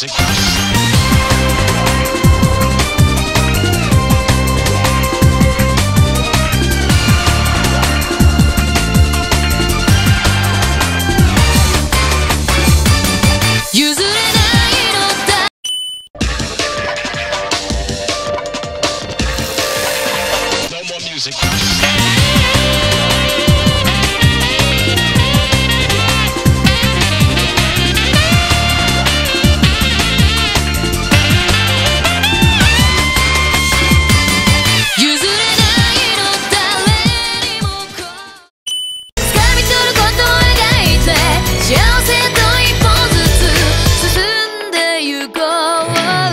music. No more music. 说我